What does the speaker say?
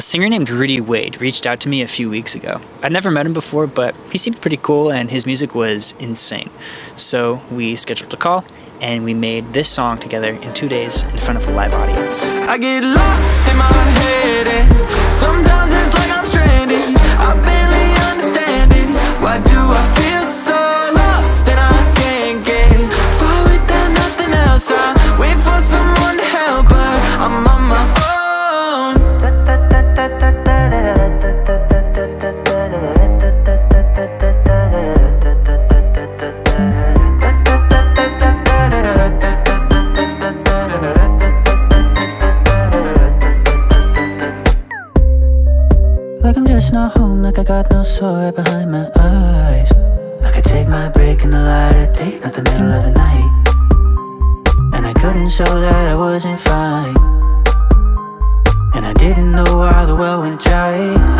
A singer named Rudy Wade reached out to me a few weeks ago. I'd never met him before, but he seemed pretty cool and his music was insane. So we scheduled a call and we made this song together in two days in front of a live audience. Like I'm just not home, like I got no soul behind my eyes. Like I take my break in the light of day, not the middle of the night. And I couldn't show that I wasn't fine. And I didn't know why the well went dry.